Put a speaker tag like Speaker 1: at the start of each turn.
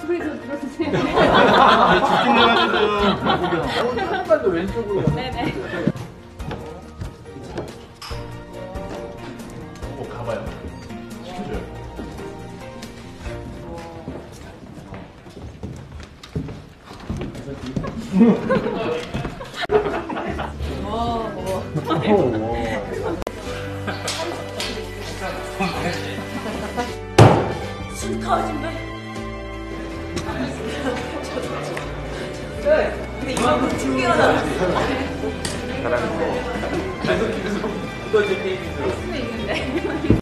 Speaker 1: 소리도 들어주세요. 집중 왼쪽으로.
Speaker 2: 네네.
Speaker 3: 가봐요. 시켜줘요. 와, 와.
Speaker 2: 숨 터진다. 근데 이만큼 튕겨나.
Speaker 1: 계속 계속 굳어질 때 있는.
Speaker 2: 수도 있는데.